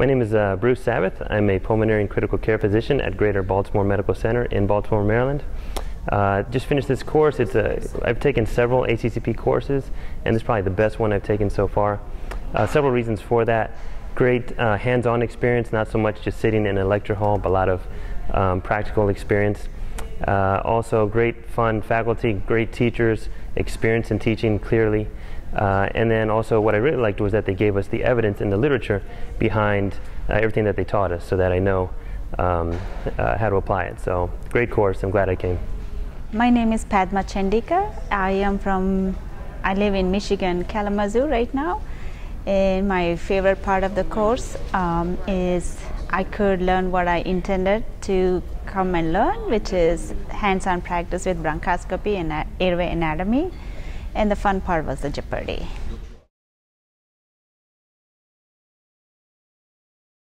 My name is uh, Bruce Sabbath. I'm a pulmonary and critical care physician at Greater Baltimore Medical Center in Baltimore, Maryland. Uh, just finished this course. It's a, I've taken several ACCP courses, and it's probably the best one I've taken so far. Uh, several reasons for that. Great uh, hands-on experience, not so much just sitting in a lecture hall, but a lot of um, practical experience. Uh, also, great fun faculty, great teachers, experience in teaching clearly. Uh, and then also what I really liked was that they gave us the evidence in the literature behind uh, everything that they taught us so that I know um, uh, how to apply it. So great course, I'm glad I came. My name is Padma Chandika. I am from, I live in Michigan, Kalamazoo right now. And my favorite part of the course um, is I could learn what I intended to come and learn, which is hands-on practice with bronchoscopy and airway anatomy and the fun part was the Jeopardy.